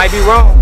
might be wrong.